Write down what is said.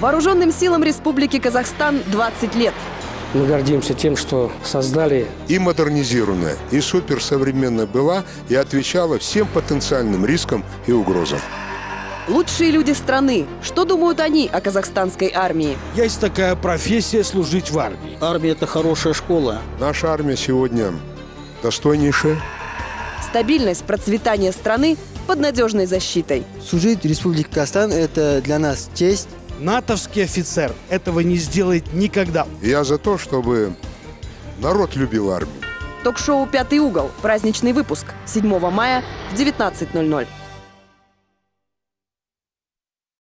Вооруженным силам Республики Казахстан 20 лет. Мы гордимся тем, что создали и модернизированная, и суперсовременная была и отвечала всем потенциальным рискам и угрозам. Лучшие люди страны. Что думают они о казахстанской армии? Есть такая профессия служить в армии. Армия – это хорошая школа. Наша армия сегодня достойнейшая. Стабильность, процветание страны под надежной защитой. Служить Республике Казахстан – это для нас честь. Натовский офицер этого не сделает никогда. Я за то, чтобы народ любил армию. Ток-шоу «Пятый угол». Праздничный выпуск. 7 мая в 19.00.